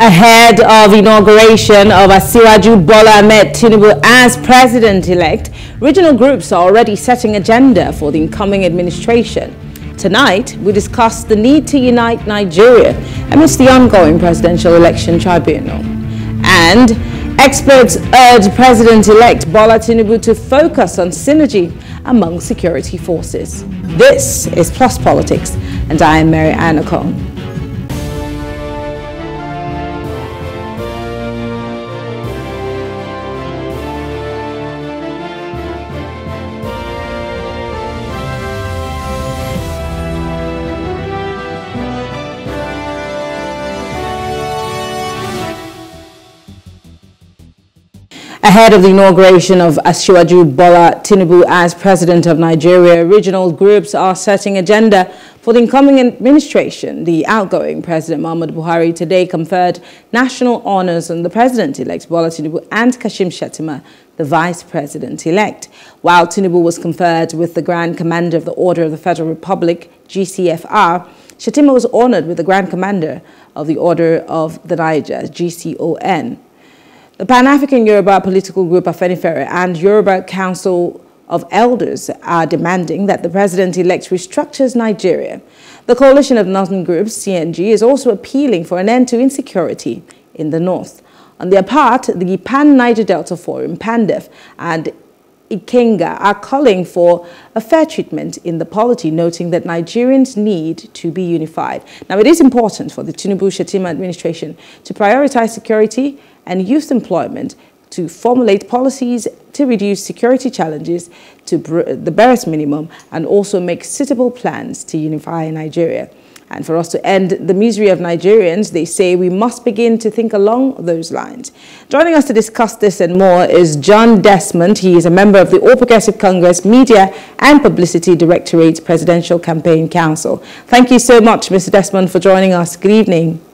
Ahead of inauguration of Asiwaju Bola Ahmed Tinubu as president-elect, regional groups are already setting agenda for the incoming administration. Tonight, we discuss the need to unite Nigeria amidst the ongoing presidential election tribunal. And experts urge President-elect Bola Tinubu to focus on synergy among security forces. This is Plus Politics, and I am Mary Anacon. Ahead of the inauguration of Asiwaju Bola Tinubu as president of Nigeria, regional groups are setting agenda for the incoming administration. The outgoing President Muhammad Buhari today conferred national honors on the president-elect Bola Tinubu and Kashim Shettima, the vice president-elect. While Tinubu was conferred with the Grand Commander of the Order of the Federal Republic, GCFR, Shettima was honored with the Grand Commander of the Order of the Niger, GCON. The Pan-African Yoruba political group Afenifere and Yoruba Council of Elders are demanding that the president-elect restructures Nigeria. The coalition of northern groups, CNG, is also appealing for an end to insecurity in the north. On their part, the Pan-Niger Delta Forum, PANDEF, and Ikenga are calling for a fair treatment in the polity, noting that Nigerians need to be unified. Now, it is important for the Tinubu-Shettima administration to prioritize security and youth employment to formulate policies to reduce security challenges to the barest minimum and also make suitable plans to unify Nigeria. And for us to end the misery of Nigerians, they say we must begin to think along those lines. Joining us to discuss this and more is John Desmond. He is a member of the All Progressive Congress Media and Publicity Directorate Presidential Campaign Council. Thank you so much, Mr. Desmond, for joining us. Good evening.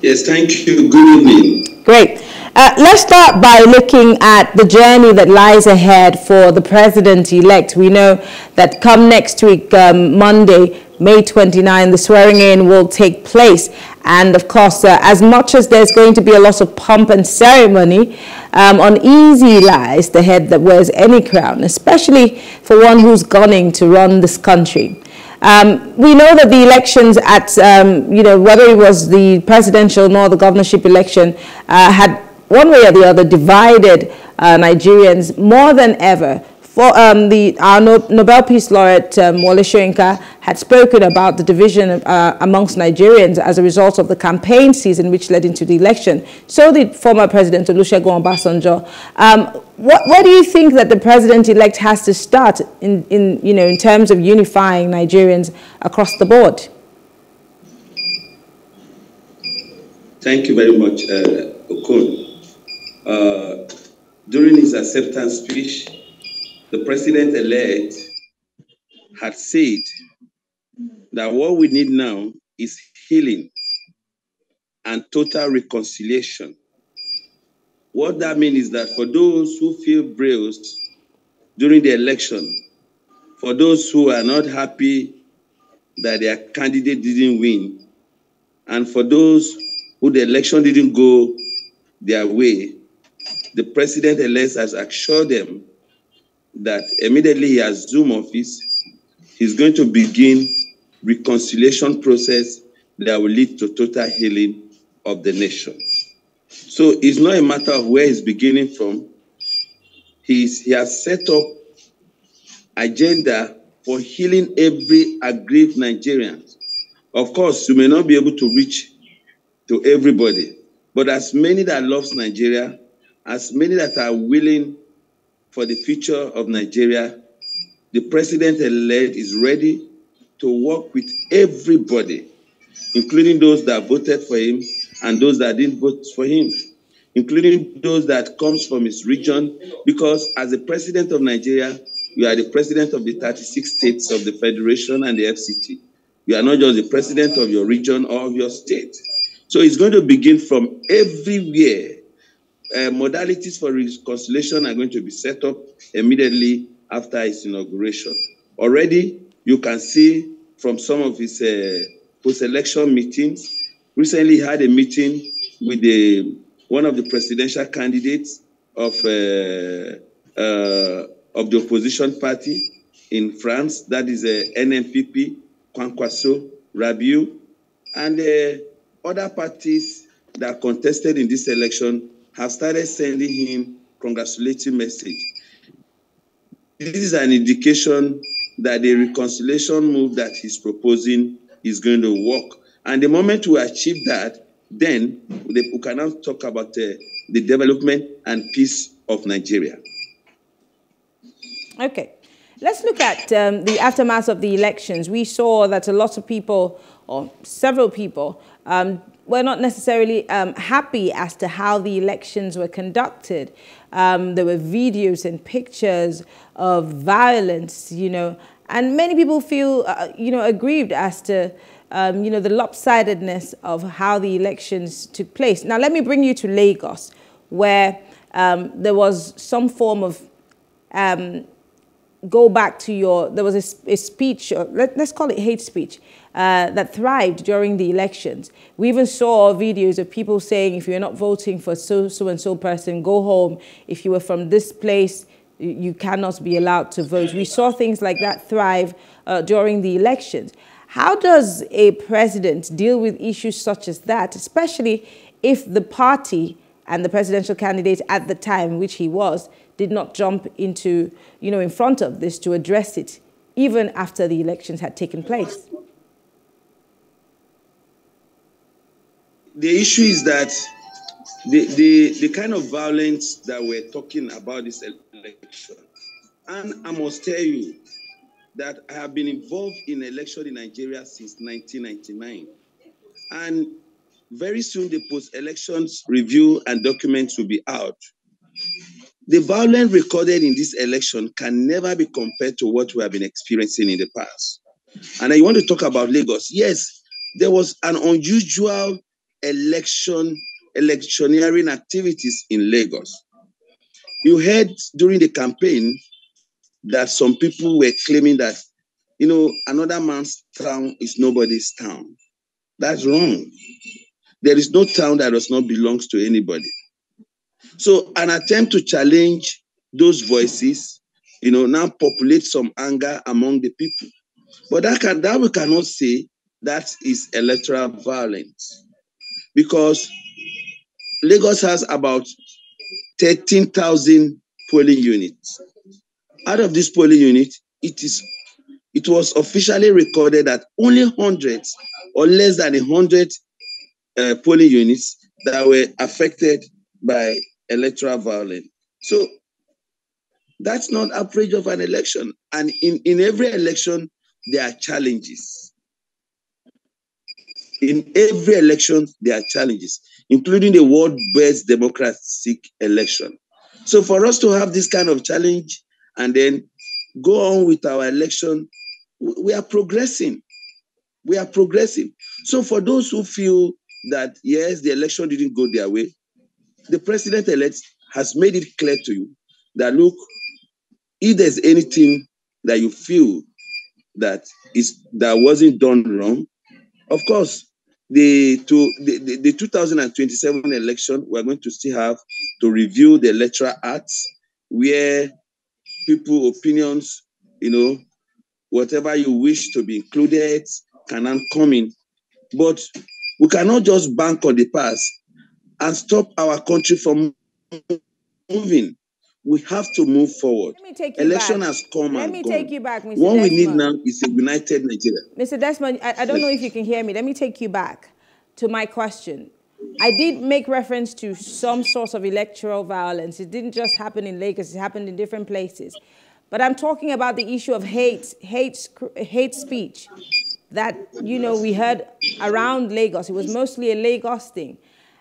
Yes, thank you. Good evening. Great. Uh, let's start by looking at the journey that lies ahead for the president-elect. We know that come next week, um, Monday, May 29, the swearing-in will take place. And of course, uh, as much as there's going to be a lot of pomp and ceremony, um, uneasy lies the head that wears any crown, especially for one who's gunning to run this country. Um, we know that the elections at, um, you know, whether it was the presidential nor the governorship election, uh, had one way or the other divided uh, Nigerians more than ever for, um, the, our Nobel Peace Laureate um, Wole Soyinka had spoken about the division uh, amongst Nigerians as a result of the campaign season which led into the election. So did former President Olusegun Obasanjo. Um, what, do you think that the president-elect has to start in, in, you know, in terms of unifying Nigerians across the board? Thank you very much, uh, Okon. Uh, during his acceptance speech, the president-elect had said that what we need now is healing and total reconciliation. What that means is that for those who feel bruised during the election, for those who are not happy that their candidate didn't win, and for those who the election didn't go their way, the president-elect has assured them that immediately he has Zoom office, he's going to begin reconciliation process that will lead to total healing of the nation. So it's not a matter of where he's beginning from. He's, he has set up agenda for healing every aggrieved Nigerian. Of course, you may not be able to reach to everybody, but as many that loves Nigeria, as many that are willing for the future of Nigeria, the president-elect is ready to work with everybody, including those that voted for him and those that didn't vote for him, including those that comes from his region, because as the president of Nigeria, you are the president of the 36 states of the federation and the FCT. You are not just the president of your region or of your state. So it's going to begin from everywhere uh, modalities for reconciliation are going to be set up immediately after his inauguration. Already, you can see from some of his uh, post-election meetings. Recently had a meeting with the one of the presidential candidates of uh, uh, of the opposition party in France, that is a uh, NMPP, Kwankwaso, Rabiu, and uh, other parties that contested in this election have started sending him congratulatory message. This is an indication that the reconciliation move that he's proposing is going to work. And the moment we achieve that, then we can now talk about uh, the development and peace of Nigeria. Okay. Let's look at um, the aftermath of the elections. We saw that a lot of people, or several people, um, were not necessarily um, happy as to how the elections were conducted. Um, there were videos and pictures of violence, you know, and many people feel, uh, you know, aggrieved as to, um, you know, the lopsidedness of how the elections took place. Now, let me bring you to Lagos, where um, there was some form of um, go back to your, there was a, a speech, let, us call it hate speech, uh, that thrived during the elections. We even saw videos of people saying, if you're not voting for so, so and so person, go home. If you were from this place, you cannot be allowed to vote. We saw things like that thrive uh, during the elections. How does a president deal with issues such as that, especially if the party and the presidential candidate at the time, which he was, did not jump into, you know, in front of this to address it, even after the elections had taken place? The issue is that the, the, the kind of violence that we're talking about this election, and I must tell you that I have been involved in election in Nigeria since 1999. And very soon the post-elections review and documents will be out. The violence recorded in this election can never be compared to what we have been experiencing in the past. And I want to talk about Lagos. Yes, there was an unusual election electioneering activities in Lagos. You heard during the campaign that some people were claiming that, you know, another man's town is nobody's town. That's wrong. There is no town that does not belong to anybody. So an attempt to challenge those voices, you know, now populate some anger among the people. But that can that we cannot say that is electoral violence. Because Lagos has about 13,000 polling units. Out of this polling unit, it is it was officially recorded that only hundreds or less than a hundred uh, polling units that were affected by electoral violence. So that's not average of an election. And in, in every election, there are challenges. In every election, there are challenges including the world-best democratic election. So for us to have this kind of challenge and then go on with our election, we are progressing. We are progressing. So for those who feel that, yes, the election didn't go their way, the president-elect has made it clear to you that, look, if there's anything that you feel that is that wasn't done wrong, of course, the to the, the, the 2027 election, we're going to still have to review the electoral acts where people opinions, you know, whatever you wish to be included can come in. But we cannot just bank on the past and stop our country from moving. We have to move forward. Election back. has come Let me gone. take you back, Mr. What Desmond. we need now is a united Nigeria. Mr. Desmond, I, I don't yes. know if you can hear me. Let me take you back to my question. I did make reference to some source of electoral violence. It didn't just happen in Lagos, it happened in different places. But I'm talking about the issue of hate, hate, hate speech that, you know, we heard around Lagos. It was mostly a Lagos thing.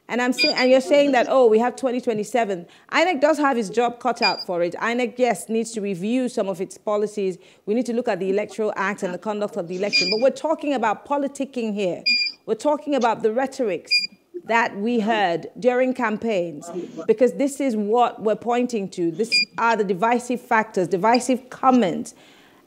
And I'm saying, and you're saying that, oh, we have 2027. INEC does have its job cut out for it. INEC, yes, needs to review some of its policies. We need to look at the Electoral Act and the conduct of the election. But we're talking about politicking here. We're talking about the rhetorics that we heard during campaigns, because this is what we're pointing to. These are the divisive factors, divisive comments.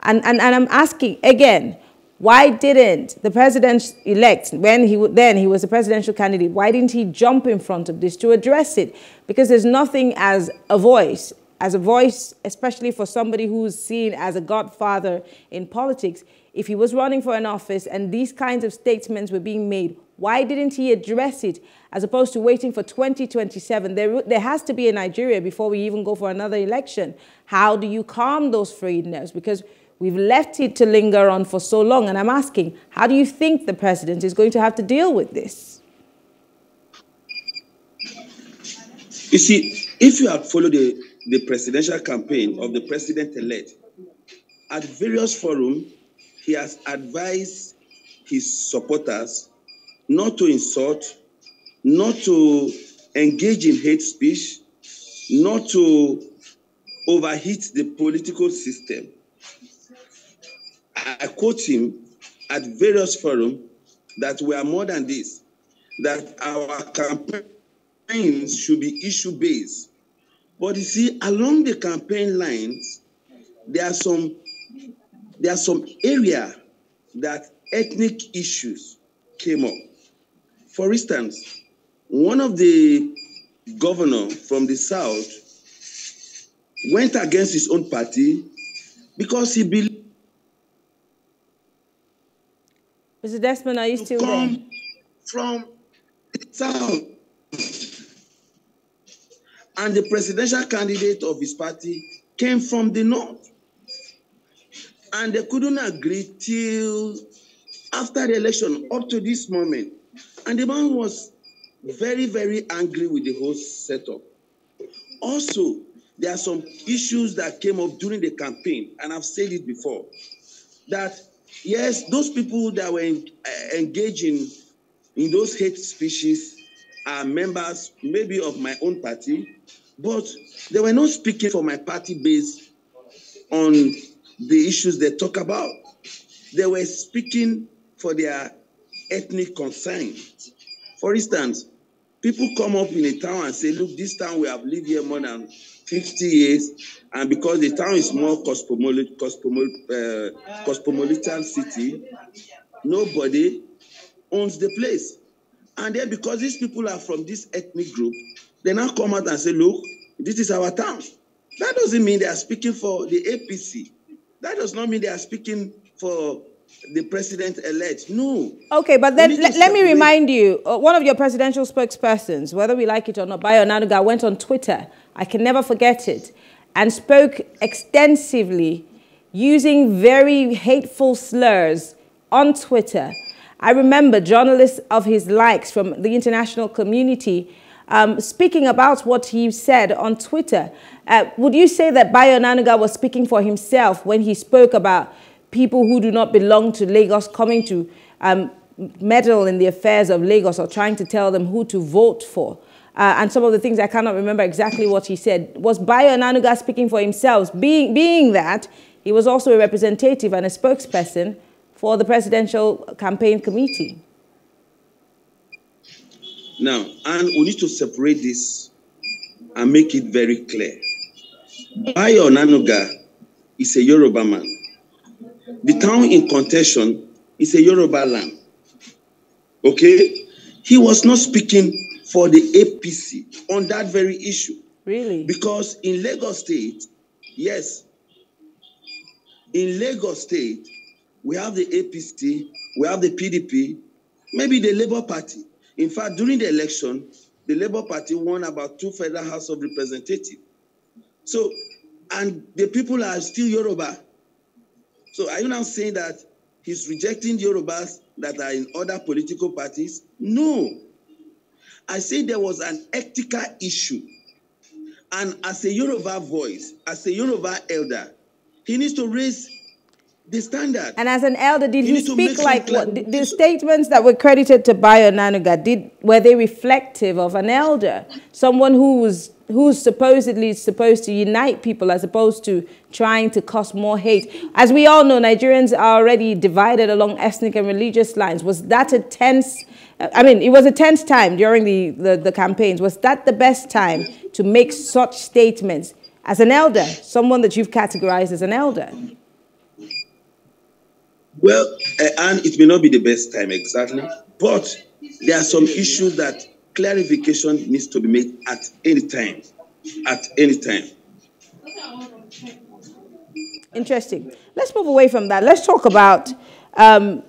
And, and, and I'm asking, again, Why didn't the president-elect, when he then he was a presidential candidate, why didn't he jump in front of this to address it? Because there's nothing as a voice, as a voice, especially for somebody who's seen as a godfather in politics. If he was running for an office and these kinds of statements were being made, why didn't he address it as opposed to waiting for 2027? There, there has to be a Nigeria before we even go for another election. How do you calm those frayed nerves? Because we've left it to linger on for so long. And I'm asking, how do you think the president is going to have to deal with this? You see, if you have followed the, the presidential campaign of the president-elect, at various forums, he has advised his supporters not to insult, not to engage in hate speech, not to overheat the political system. I quote him at various forums that we are more than this, that our campaigns should be issue based. But you see, along the campaign lines, there are some there are some area that ethnic issues came up. For instance, one of the governor from the south went against his own party because he believed. Mr. Desmond, are you still come there? From the south. And the presidential candidate of his party came from the north. And they couldn't agree till after the election, up to this moment. And the man was very, very angry with the whole setup. Also, there are some issues that came up during the campaign, and I've said it before that yes, those people that were in, uh, engaging in those hate speeches are members, maybe of my own party, but they were not speaking for my party based on the issues they talk about. They were speaking for their ethnic concerns. For instance, people come up in a town and say, look, this town we have lived here more than 50 years, and because the town is more cosmopolitan, uh, cosmopolitan city, nobody owns the place. And then because these people are from this ethnic group, they now come out and say, look, this is our town. That doesn't mean they are speaking for the APC. That does not mean they are speaking for the president elect. No. Okay, but then let, let me remind you, uh, one of your presidential spokespersons, whether we like it or not, Bayo Onanuga, went on Twitter, I can never forget it, and spoke extensively using very hateful slurs on Twitter. I remember journalists of his likes from the international community um, speaking about what he said on Twitter. Uh, would you say that Bayo Onanuga was speaking for himself when he spoke about people who do not belong to Lagos coming to um, meddle in the affairs of Lagos or trying to tell them who to vote for. Uh, and some of the things I cannot remember exactly what he said. Was Bayo Onanuga speaking for himself? Being, being that he was also a representative and a spokesperson for the presidential campaign committee. Now, and we need to separate this and make it very clear. Bayo Onanuga is a Yoruba man. The town in contention is a Yoruba land. Okay? He was not speaking for the APC on that very issue. Really? Because in Lagos State, yes, in Lagos State, we have the APC, we have the PDP, maybe the Labour Party. In fact, during the election, the Labour Party won about two federal House of Representatives. So, and the people are still Yoruba. So are you now saying that he's rejecting the Yorubas that are in other political parties? No. I say there was an ethical issue. And as a Yoruba voice, as a Yoruba elder, he needs to raise the standard. And as an elder, did you he speak like what? The, the statements that were credited to Bayo Onanuga, did were they reflective of an elder, someone who was who's supposedly supposed to unite people as opposed to trying to cause more hate. As we all know, Nigerians are already divided along ethnic and religious lines. Was that a tense, I mean, it was a tense time during the, the, the campaigns. Was that the best time to make such statements as an elder, someone that you've categorized as an elder? Well, uh, and it may not be the best time exactly, but there are some issues that clarification needs to be made at any time. At any time. Interesting. Let's move away from that. Let's talk about um,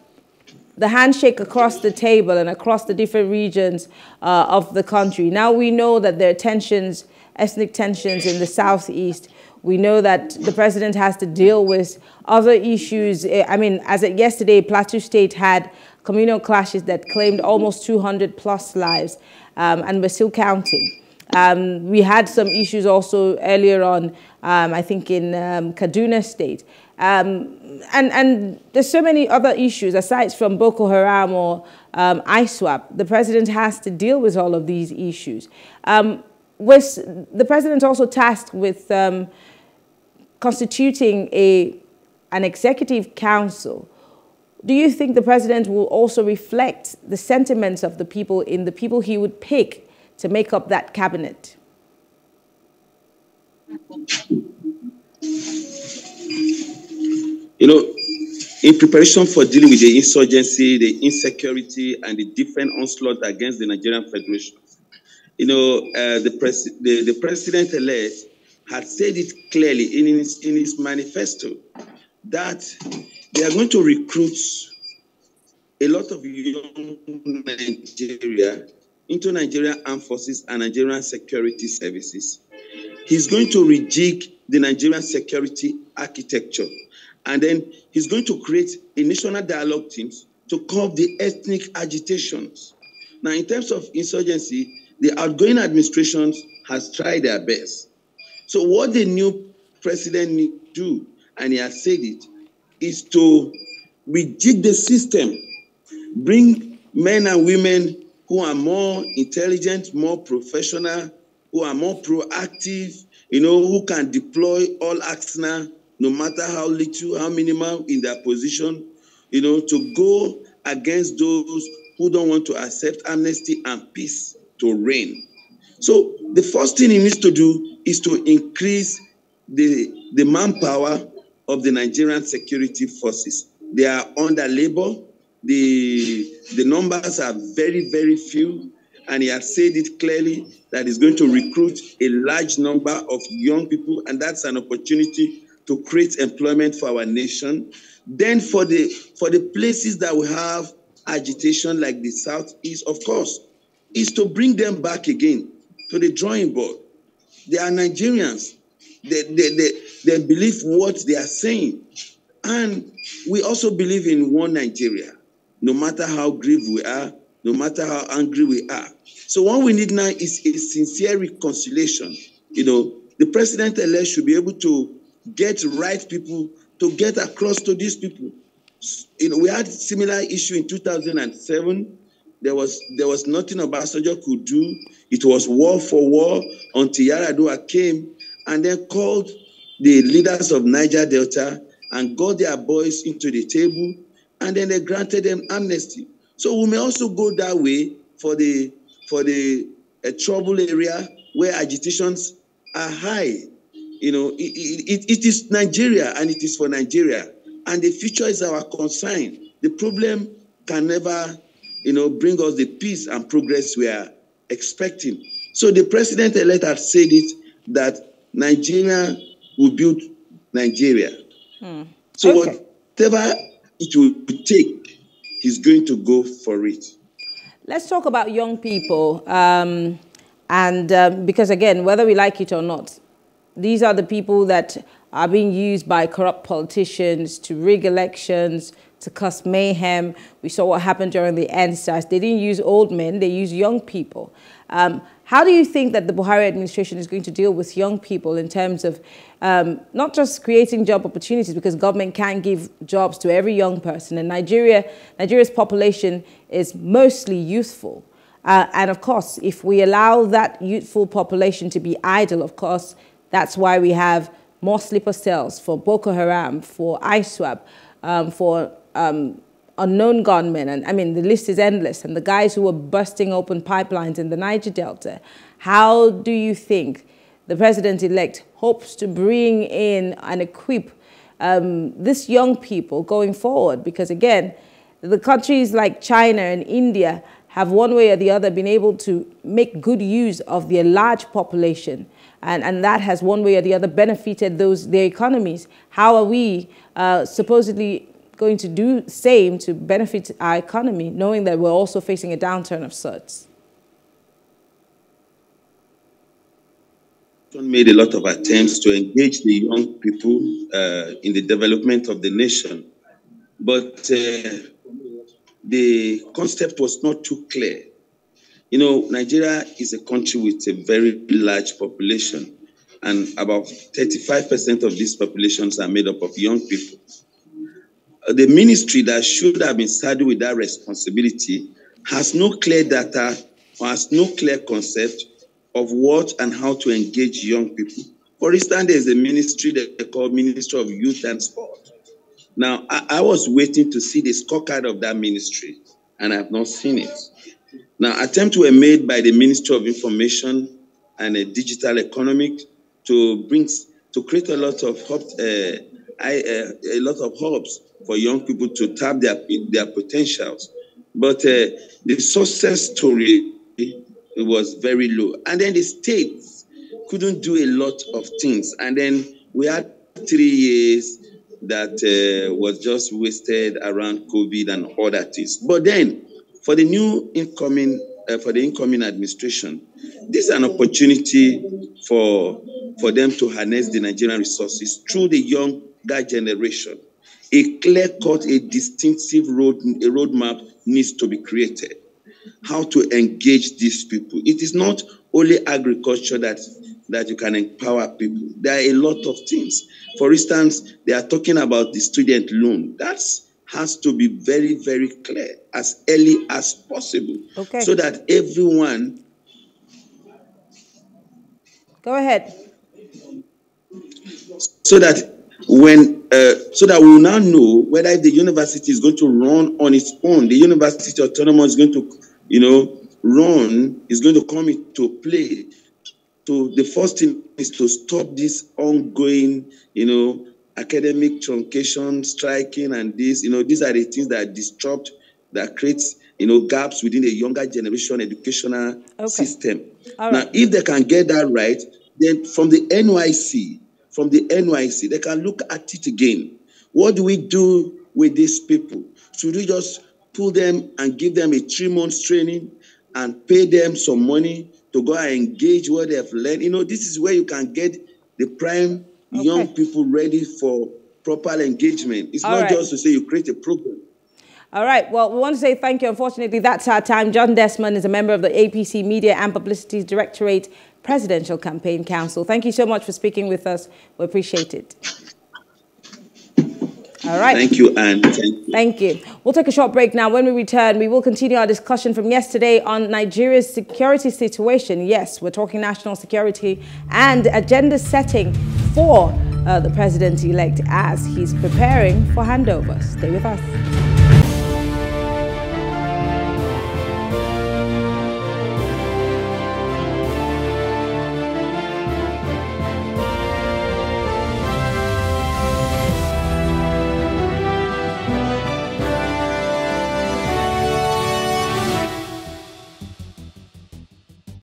the handshake across the table and across the different regions uh, of the country. Now we know that there are tensions, ethnic tensions in the southeast. We know that the president has to deal with other issues. I mean, as of yesterday, Plateau State had communal clashes that claimed almost 200 plus lives, um, and we're still counting. Um, we had some issues also earlier on, um, I think in um, Kaduna State. Um, and, and there's so many other issues aside from Boko Haram or um, ISWAP. The president has to deal with all of these issues. Was the president also tasked with constituting a, an executive council? Do you think the president will also reflect the sentiments of the people in the people he would pick to make up that cabinet? You know, in preparation for dealing with the insurgency, the insecurity, and the different onslaught against the Nigerian Federation, you know, uh, the, pres- the, the president elect had said it clearly in his, in his manifesto that they are going to recruit a lot of young Nigeria into Nigerian armed forces and Nigerian security services. He's going to rejig the Nigerian security architecture and then he's going to create a national dialogue teams to curb the ethnic agitations. Now, in terms of insurgency, the outgoing administration has tried their best. So, what the new president need to do, and he has said it, is to rejig the system, bring men and women who are more intelligent, more professional, who are more proactive, you know, who can deploy all arsenal no matter how little, how minimal in their position, you know, to go against those who don't want to accept amnesty and peace to reign. So the first thing he needs to do is to increase the, the manpower of the Nigerian security forces. They are under labor. The, the numbers are very, very few. And he has said it clearly that he's going to recruit a large number of young people, and that's an opportunity to create employment for our nation. Then for the for the places that we have agitation like the southeast, of course, is to bring them back again to the drawing board. They are Nigerians. They, they, they, they believe what they are saying. And we also believe in one Nigeria, no matter how grieved we are, no matter how angry we are. So what we need now is a sincere reconciliation. You know, the president-elect should be able to get right people to get across to these people. You know, we had similar issue in 2007. There was there was nothing Obasanjo could do. It was war for war until Yar'Adua came and then called the leaders of Niger Delta and got their boys into the table, and then they granted them amnesty. So we may also go that way for the for the uh, trouble area where agitations are high you know, it, it, it is Nigeria and it is for Nigeria. And the future is our concern. The problem can never, you know, bring us the peace and progress we are expecting. So the president elect has said it that Nigeria will build Nigeria. Hmm. So okay. whatever it will take, he's going to go for it. Let's talk about young people. Um, and um, because again, whether we like it or not, these are the people that are being used by corrupt politicians to rig elections, to cause mayhem. We saw what happened during the EndSARS. They didn't use old men, they used young people. Um, how do you think that the Buhari administration is going to deal with young people in terms of um, not just creating job opportunities, because government can give jobs to every young person. And Nigeria, Nigeria's population is mostly youthful. Uh, and of course, if we allow that youthful population to be idle, of course, that's why we have more sleeper cells for Boko Haram, for ISWAP, um, for um, unknown gunmen. And I mean, the list is endless. And the guys who were busting open pipelines in the Niger Delta. How do you think the president-elect hopes to bring in and equip um, this young people going forward? Because again, the countries like China and India have one way or the other been able to make good use of their large population. And, and that has one way or the other benefited those their economies. How are we uh, supposedly going to do the same to benefit our economy, knowing that we're also facing a downturn of sorts? made a lot of attempts to engage the young people uh, in the development of the nation, but uh, the concept was not too clear. You know, Nigeria is a country with a very large population, and about 35% of these populations are made up of young people. Uh, the ministry that should have been saddled with that responsibility has no clear data or has no clear concept of what and how to engage young people. For instance, there's a ministry that they call Ministry of Youth and Sport. Now, I, I, was waiting to see the scorecard of that ministry, and I have not seen it. Now, attempts were made by the Ministry of Information and uh, Digital Economic to bring to create a lot of uh, I, uh, a lot of hopes for young people to tap their their potentials, but uh, the success story was very low, and then the states couldn't do a lot of things, and then we had three years that uh, was just wasted around COVID and other things. But then, for the new incoming, uh, for the incoming administration, this is an opportunity for for them to harness the Nigerian resources through the younger generation. A clear-cut, a distinctive road, a roadmap needs to be created. How to engage these people? It is not only agriculture that that you can empower people. There are a lot of things. For instance, they are talking about the student loan. That has to be very, very clear as early as possible. Okay. So that everyone. Go ahead. So that when uh, so that we will now know whether the university is going to run on its own, the university autonomous is going to, you know, run is going to come into play so the first thing is to stop this ongoing, you know, academic truncation, striking, and this. You know, these are the things that disrupt, that creates, you know, gaps within the younger generation educational okay. system. Now, if they can get that right, then from the NYSC, from the NYSC, they can look at it again. What do we do with these people? Should we just pull them and give them a three months training and pay them some money to go and engage what they have learned. You know, this is where you can get the prime okay. young people ready for proper engagement. It's All not right. just to say you create a program. All right. Well, we want to say thank you. Unfortunately, that's our time. John Desmond is a member of the APC Media and Publicity Directorate Presidential Campaign Council. Thank you so much for speaking with us. We appreciate it. All right. Thank you, Anne. Thank you. Thank you. We'll take a short break now. When we return, we will continue our discussion from yesterday on Nigeria's security situation. Yes, we're talking national security and agenda setting for uh, the president-elect as he's preparing for handover. Stay with us.